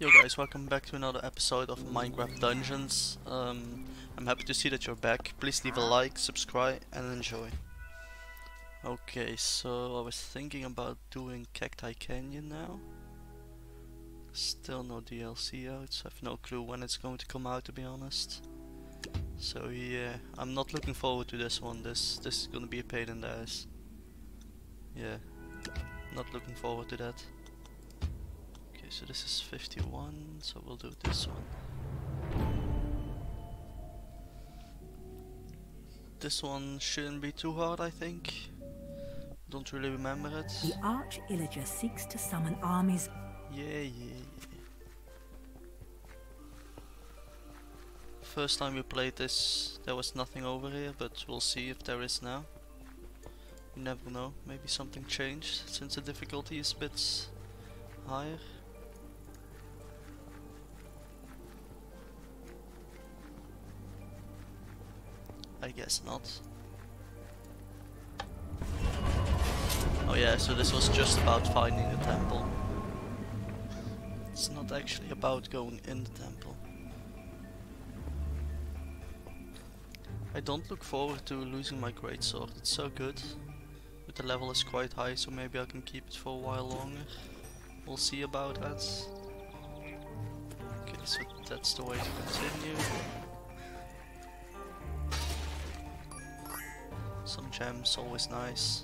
Yo guys, welcome back to another episode of Minecraft Dungeons. Um, I'm happy to see that you're back. Please leave a like, subscribe and enjoy. Okay, so I was thinking about doing Cacti Canyon now. Still no DLC out, so I have no clue when it's going to come out to be honest. So yeah, I'm not looking forward to this one. This this is gonna be a pain in the ass. Yeah, not looking forward to that. So this is 51, so we'll do this one. This one shouldn't be too hard, I think. Don't really remember it. The Arch Illager seeks to summon armies. Yeah, yeah, yeah. First time we played this, there was nothing over here, but we'll see if there is now. You never know, maybe something changed since the difficulty is a bit higher. I guess not. Oh yeah, so this was just about finding the temple. It's not actually about going in the temple. I don't look forward to losing my greatsword, it's so good. But the level is quite high, so maybe I can keep it for a while longer. We'll see about that. Okay, so that's the way to continue. Some gems, always nice.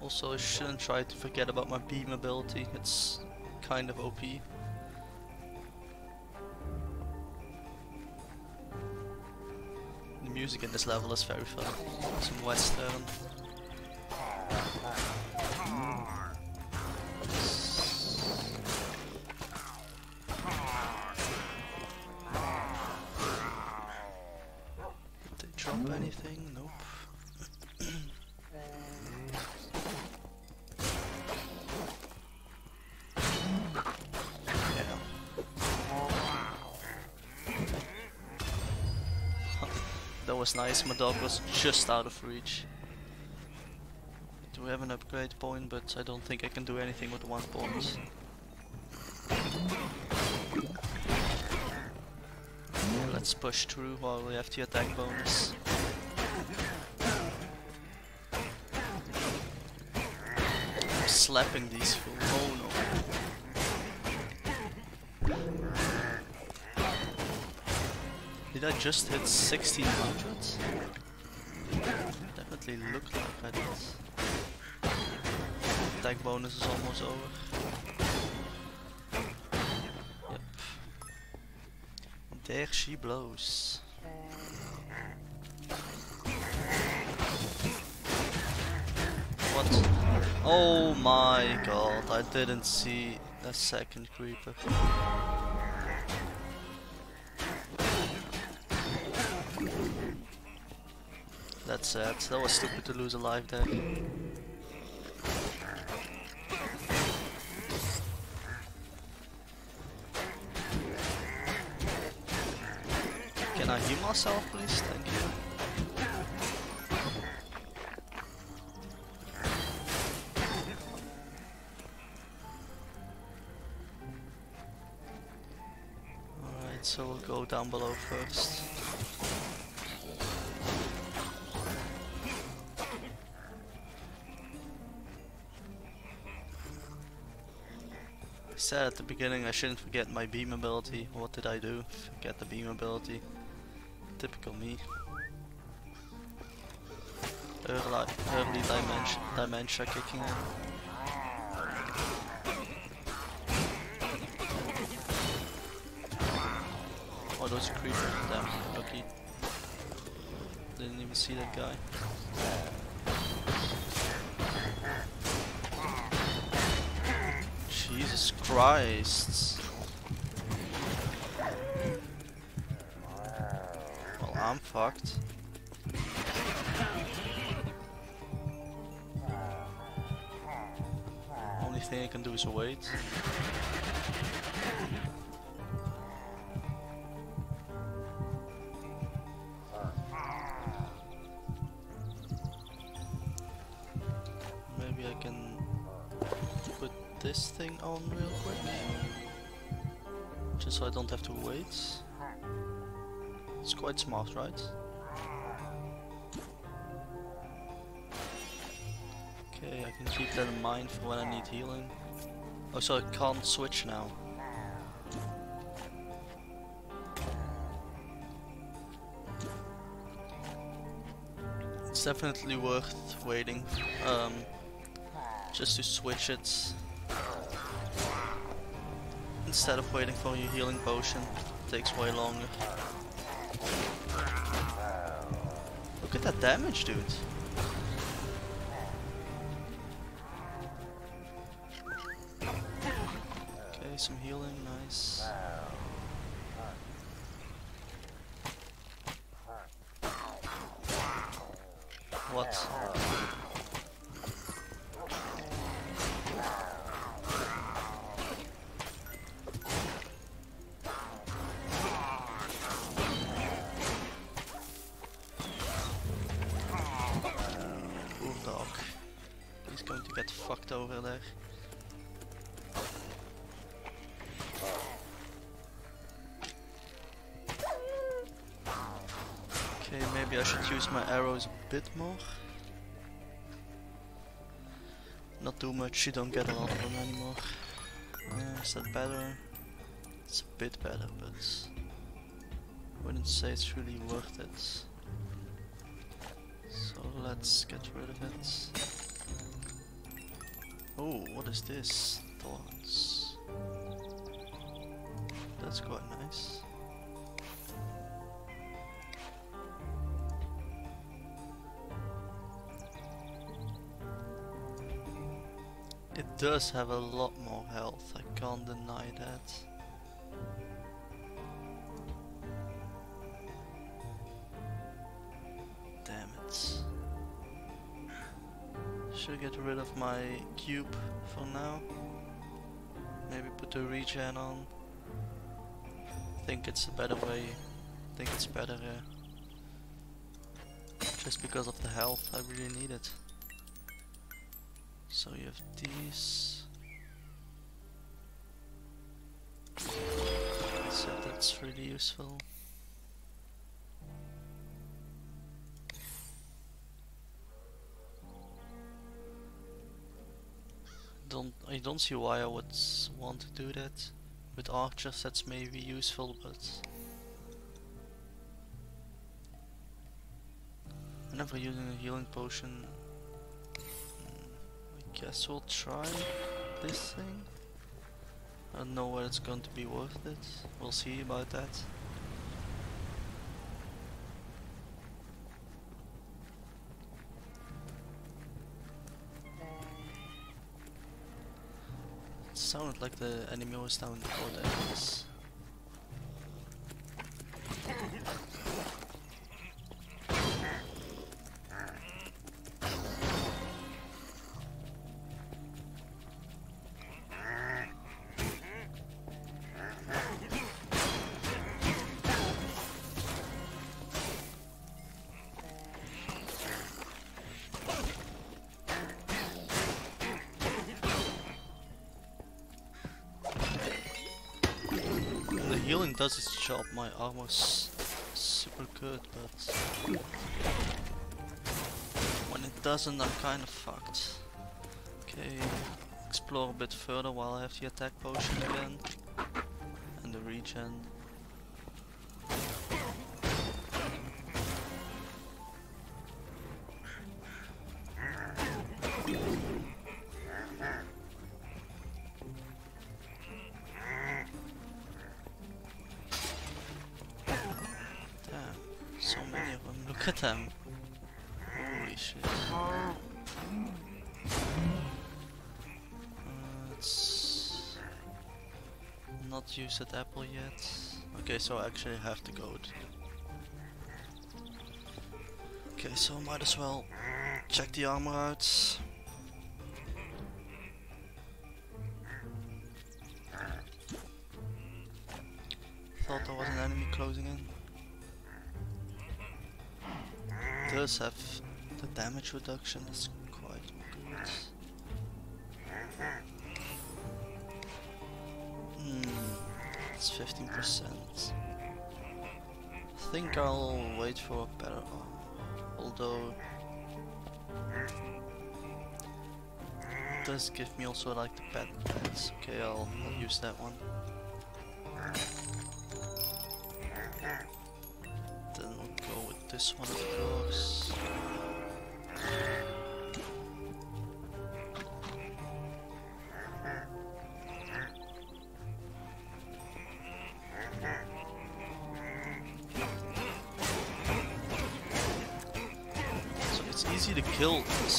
Also, I shouldn't try to forget about my beam ability, it's kind of OP. The music in this level is very fun. Some western. Nice, my dog was just out of reach. Do we have an upgrade point, but I don't think I can do anything with one point. Yeah, let's push through while we have the attack bonus. I'm slapping these fools. Did I just hit 1600? Definitely looked like I did. Attack bonus is almost over. Yep. There she blows. What? Oh my god, I didn't see a second creeper. That's sad. That was stupid to lose a life there. Can I heal myself, please? Thank you. Alright, so we'll go down below first. Said at the beginning I shouldn't forget my beam ability. What did I do? Forget the beam ability. Typical me. Early, early dimension, dementia kicking in. Oh, those creepers. Damn, lucky. Didn't even see that guy. Jesus Christ. Well, I'm fucked. Only thing I can do is wait. So I don't have to wait. It's quite smart, right? Okay, I can keep that in mind for when I need healing. Oh, so I can't switch now. It's definitely worth waiting, um, just to switch it instead of waiting for your healing potion. It takes way longer. Look at that damage, dude. Okay, some healing, nice. Going to get fucked over there. Okay, maybe I should use my arrows a bit more. Not too much, you don't get a lot of them anymore. Uh, is that better? It's a bit better, but I wouldn't say it's really worth it. So let's get rid of it. Oh, what is this? Thorns. That's quite nice. It does have a lot more health, I can't deny that. Should get rid of my cube for now? Maybe put the regen on. think it's a better way. think it's better uh, just because of the health, I really need it. So you have these. So that's really useful. I don't see why I would want to do that. With archers that's maybe useful but whenever using a healing potion I guess we'll try this thing. I don't know whether it's going to be worth it. We'll see about that. Like the enemy was down before the enemies. Does its job, my armor's super good, but when it doesn't I'm kinda fucked. Okay, explore a bit further while I have the attack potion again. And the regen. Not apple yet. Okay, so I actually have to go. Okay, so might as well check the armor out. Thought there was an enemy closing in. Does have the damage reduction is That's 15%. I think I'll wait for a better one. although does give me also like the bad pets. Okay, I'll, I'll use that one. Then we'll go with this one of course.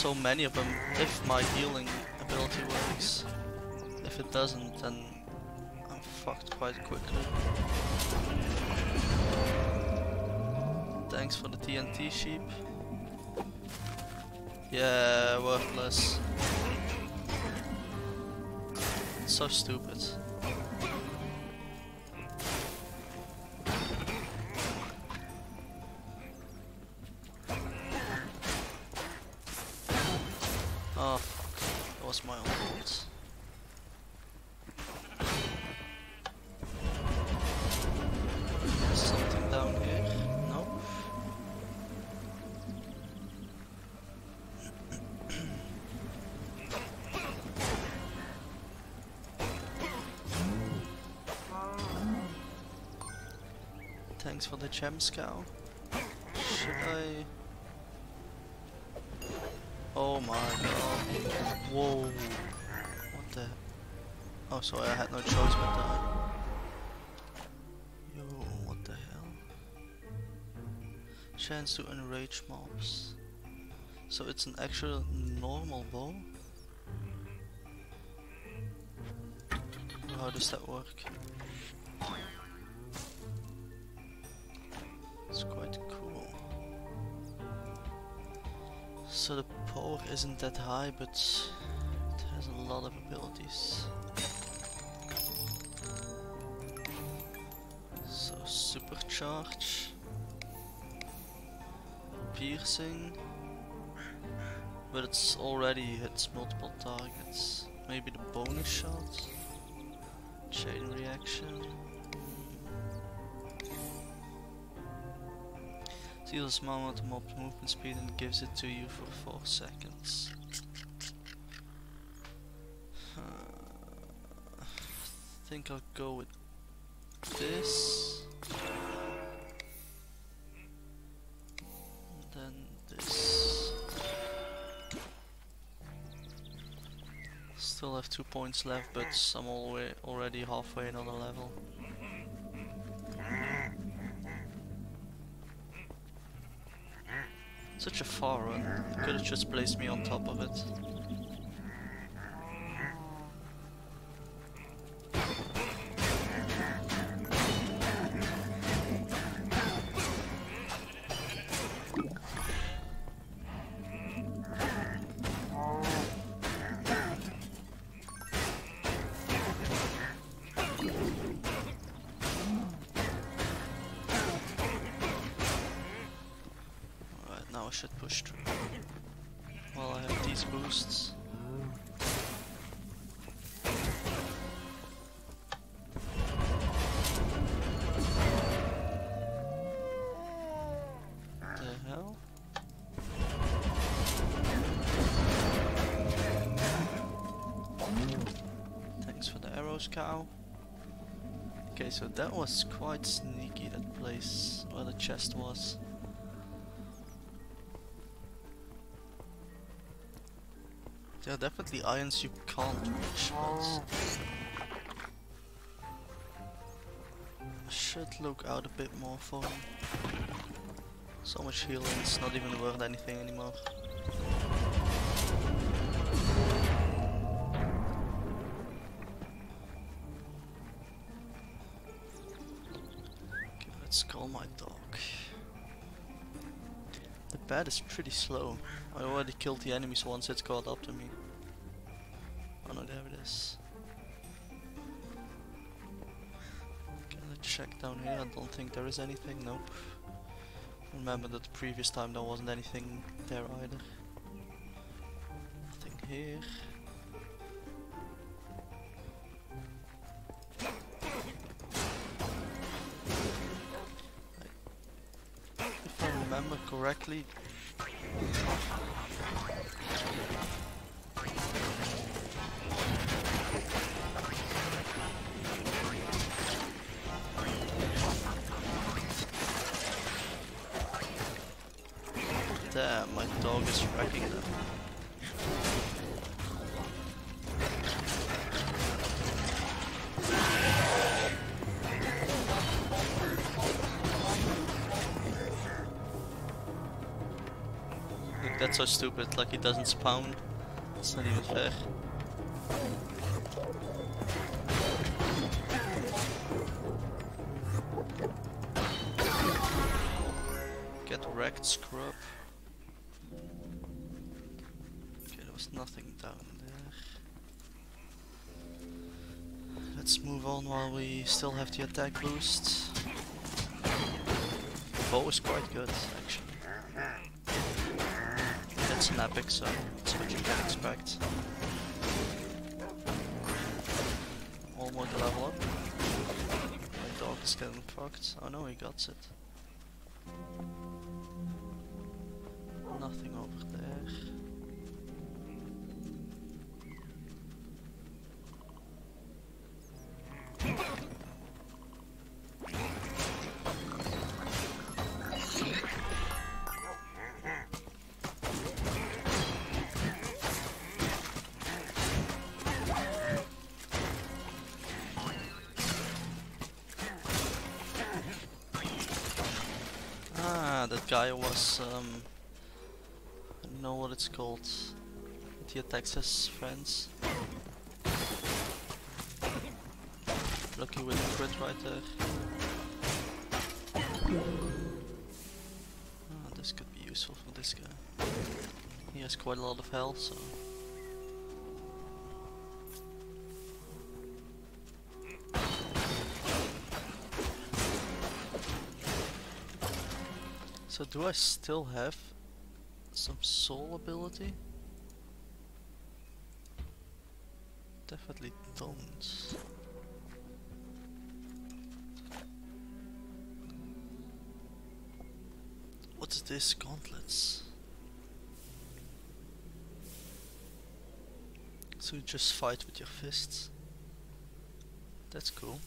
So many of them if my healing ability works. If it doesn't, then I'm fucked quite quickly. Thanks for the TNT sheep. Yeah, worthless. so stupid. Gem scout. Should I? Oh my god. Whoa. What the? Oh, sorry, I had no choice but die. Yo, what the hell? Chance to enrage mobs. So it's an actual normal bow? How does that work? It's quite cool. So the power isn't that high, but it has a lot of abilities. So supercharge, piercing, but it's already hits multiple targets. Maybe the bonus shot, chain reaction. Steals amount of mob movement speed and gives it to you for 4 seconds. Uh, I think I'll go with this. Then this. Still have 2 points left, but I'm already halfway another level. Such a far run. Could have just placed me on top of it. I should push through. While I have these boosts. The hell? Thanks for the arrows, cow. Okay, so that was quite sneaky, that place where the chest was. There are definitely irons you can't reach, I should look out a bit more for them. So much healing, it's not even worth anything anymore. Okay, let's call my dog. Bat is pretty slow. I already killed the enemies once it's caught up to me. Oh no, there it is. Okay, let's check down here. I don't think there is anything. Nope. Remember that the previous time there wasn't anything there either. Nothing here. Correctly. Damn, my dog is wrecking them. So stupid, like he doesn't spawn. It's not even fair. Get wrecked, scrub. Okay, there was nothing down there. Let's move on while we still have the attack boost. Oh, the Bow is quite good, actually. It's an epic, so it's what you can expect. Almost a level up. My dog is getting fucked. Oh no, he got it. Nothing over there. Guy was, um, I don't know what it's called. He attacks his friends. Lucky with the crit right there. Ah, this could be useful for this guy. He has quite a lot of health, so. So do I still have some soul ability? Definitely don't. What's this? Gauntlets. So you just fight with your fists. That's cool.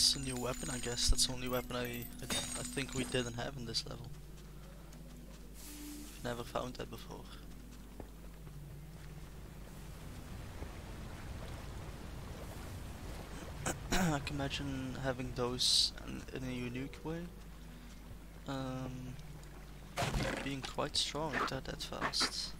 It's a new weapon, I guess. That's the only weapon I, I, I think we didn't have in this level. Never found that before. I can imagine having those in, in a unique way. Um, being quite strong they're that fast.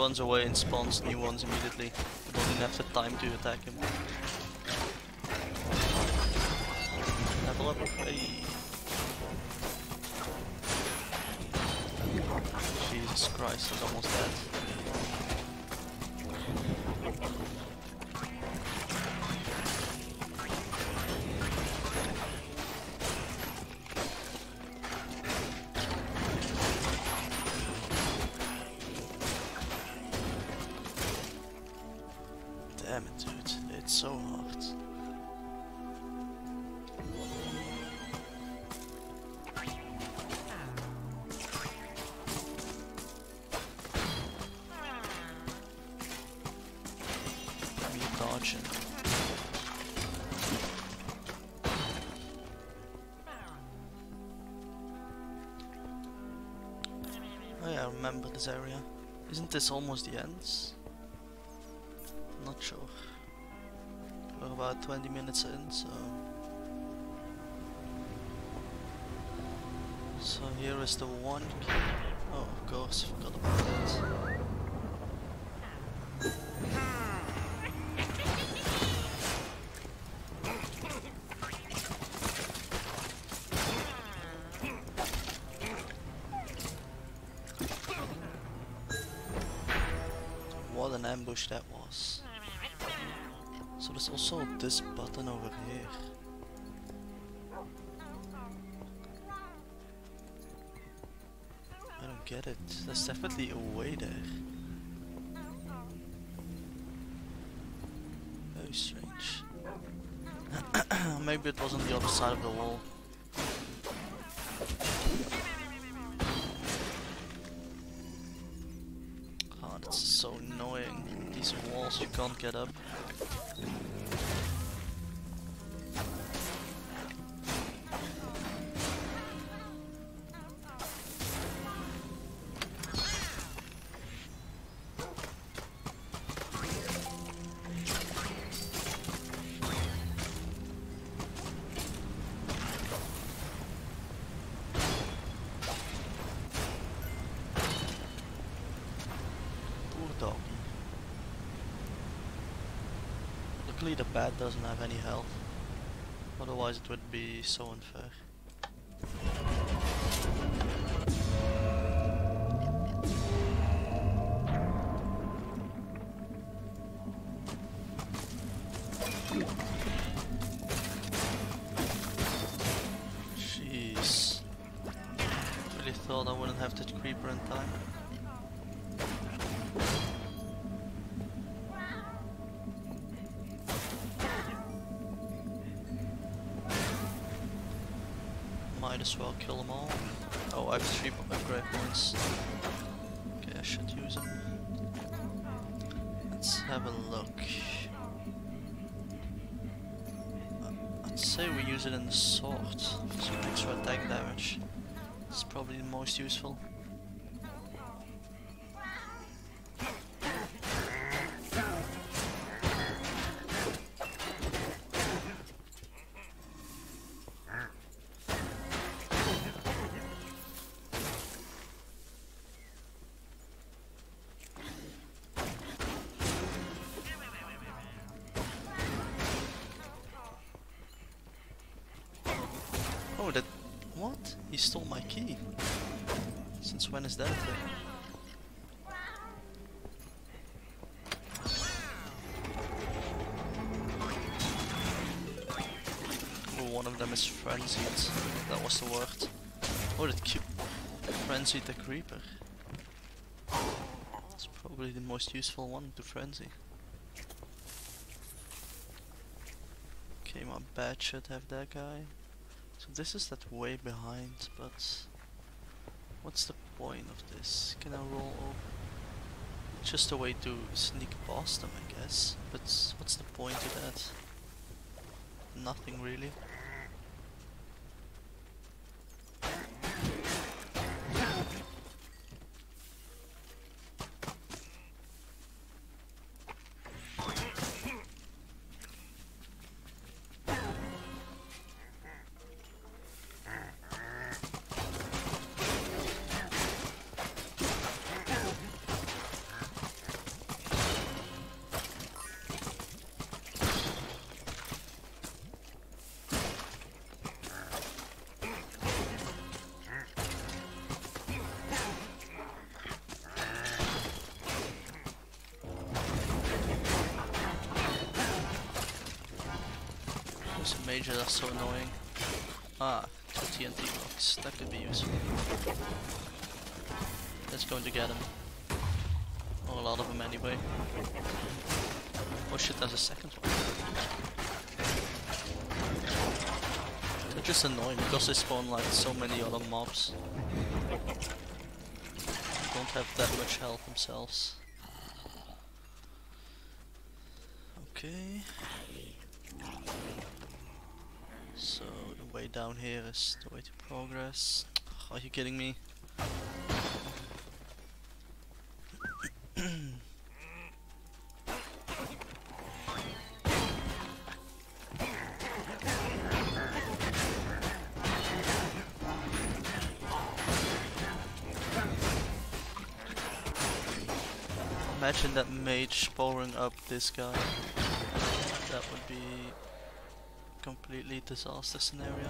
Runs away and spawns new ones immediately. Don't even have the time to attack him. Level up. Hey. Jesus Christ, he's almost dead. Remember this area. Isn't this almost the end? Not sure. We're about 20 minutes in, so. So here is the one. key. Oh, of course, forgot about that. An ambush that was. So there's also this button over here. I don't get it. There's definitely a way there. Very strange. Maybe it was on the other side of the wall. Can't get up. Luckily the bat doesn't have any health. Otherwise it would be so unfair. Oh, I have three upgrade points. Okay, I should use them. Let's have a look. Uh, I'd say we use it in the sword for some extra attack damage. It's probably the most useful. One of them is frenzied. That was the word. Oh, that frenzied the creeper. It's probably the most useful one to frenzy. Okay, my bat should have that guy. So this is that way behind, but what's the point of this? Can I roll over? Just a way to sneak past them, I guess. But what's the point of that? Nothing really. Mages are so annoying. Ah, two TNT blocks. That could be useful. Let's go to get them. Oh, a lot of them anyway. Oh shit, there's a second one. They're just annoying because they spawn like so many other mobs. Don't have that much health themselves. Okay. So the way down here is the way to progress. Are you kidding me? Imagine that mage powering up this guy. Completely disaster scenario.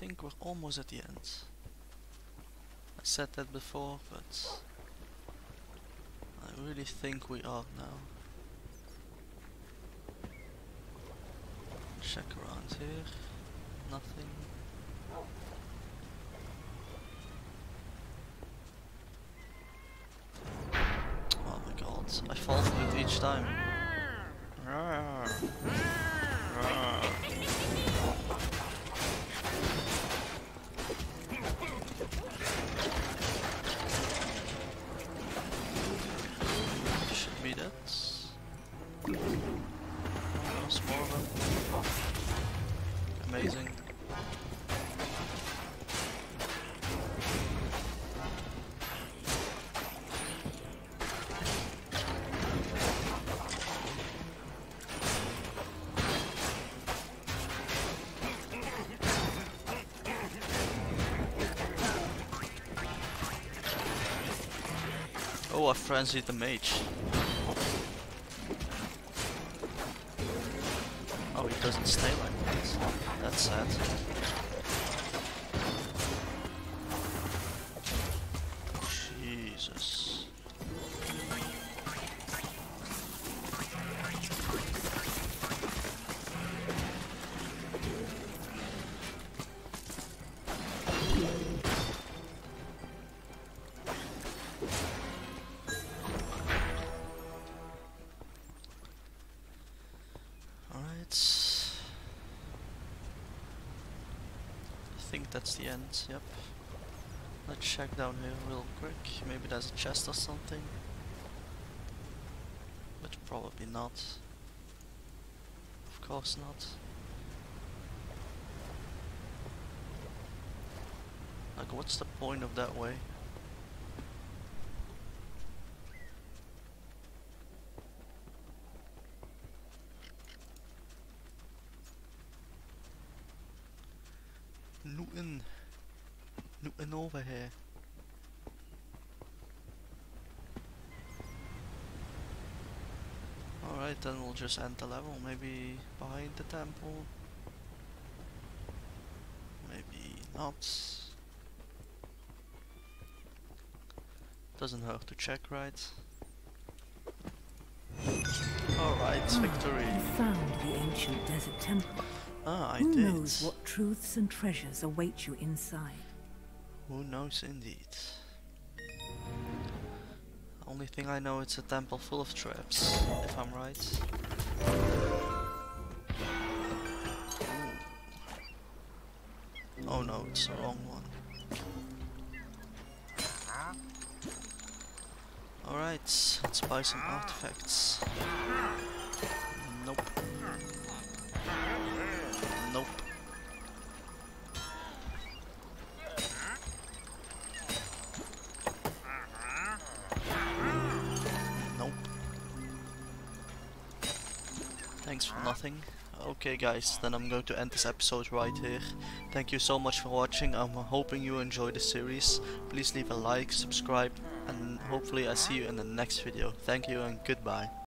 Think we're almost at the end. I said that before, but I really think we are now. Check around here. Nothing. Oh my god, I fall for it each time. Ah! Ah. Oh, I frenzied the mage. Oh, he doesn't stay like this. That's sad. Check down here real quick. Maybe there's a chest or something. But probably not. Of course not. Like what's the point of that way? Newton. Newton over here. Alright, then we'll just end the level. Maybe behind the temple. Maybe not. Doesn't hurt to check, right? Alright, victory. You found the ancient desert temple. Ah, I Who did. knows what truths and treasures await you inside? Who knows indeed. Only thing I know it's a temple full of traps, if I'm right. Ooh. Oh no, it's the wrong one. Alright, let's buy some artifacts. Nope. Nope. Nope. Okay guys, then I'm going to end this episode right here. Thank you so much for watching, I'm hoping you enjoyed the series. Please leave a like, subscribe, and hopefully I see you in the next video. Thank you and goodbye.